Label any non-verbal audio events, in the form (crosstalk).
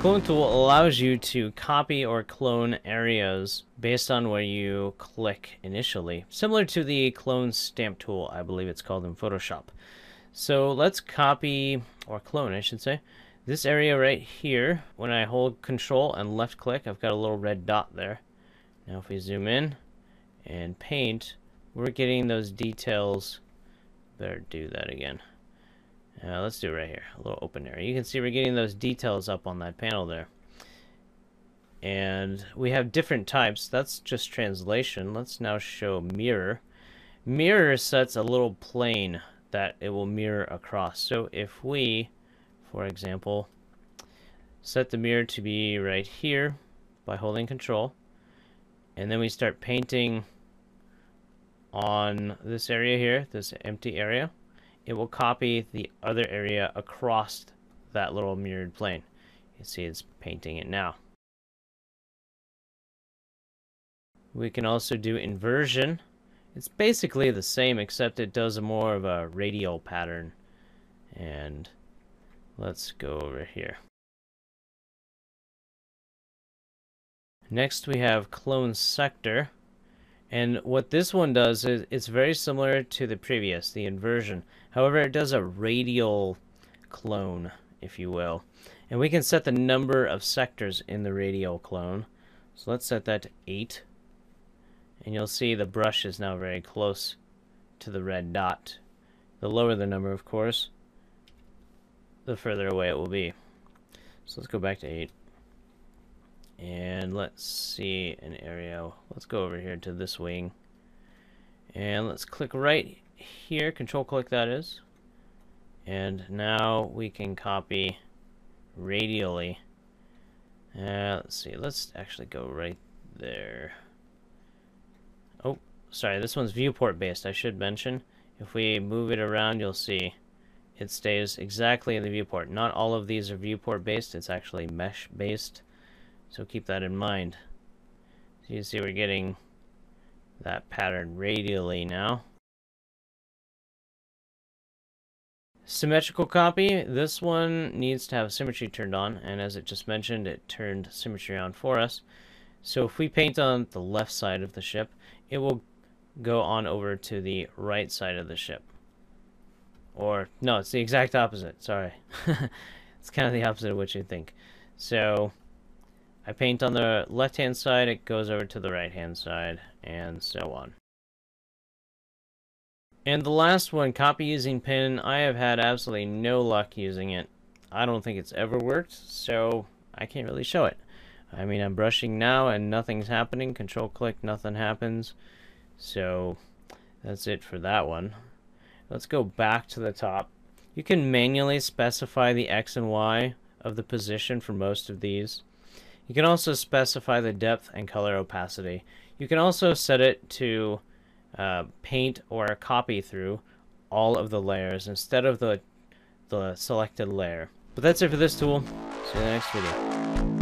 clone tool allows you to copy or clone areas based on where you click initially, similar to the clone stamp tool, I believe it's called in Photoshop. So let's copy, or clone I should say, this area right here. When I hold control and left click, I've got a little red dot there. Now if we zoom in and paint, we're getting those details. Better do that again. Uh, let's do it right here, a little open area. You can see we're getting those details up on that panel there. And we have different types. That's just translation. Let's now show mirror. Mirror sets a little plane that it will mirror across. So if we, for example, set the mirror to be right here by holding control, and then we start painting on this area here, this empty area, it will copy the other area across that little mirrored plane. You can see it's painting it now. We can also do inversion. It's basically the same except it does a more of a radial pattern. And let's go over here. Next we have clone sector. And what this one does is it's very similar to the previous, the inversion. However, it does a radial clone, if you will. And we can set the number of sectors in the radial clone. So let's set that to 8. And you'll see the brush is now very close to the red dot. The lower the number, of course, the further away it will be. So let's go back to 8. And let's see an area. Let's go over here to this wing. And let's click right here, control click that is. And now we can copy radially. Uh, let's see, let's actually go right there. Oh, sorry, this one's viewport based, I should mention. If we move it around, you'll see it stays exactly in the viewport. Not all of these are viewport based, it's actually mesh based. So keep that in mind. So you see we're getting that pattern radially now. Symmetrical copy, this one needs to have symmetry turned on, and as it just mentioned, it turned symmetry on for us. So if we paint on the left side of the ship, it will go on over to the right side of the ship. Or, no, it's the exact opposite, sorry. (laughs) it's kind of the opposite of what you think. So, I paint on the left-hand side, it goes over to the right-hand side, and so on. And the last one, copy using pin, I have had absolutely no luck using it. I don't think it's ever worked, so I can't really show it. I mean, I'm brushing now and nothing's happening. Control click, nothing happens. So that's it for that one. Let's go back to the top. You can manually specify the X and Y of the position for most of these. You can also specify the depth and color opacity. You can also set it to uh, paint or copy through all of the layers instead of the, the selected layer. But that's it for this tool. See you in the next video.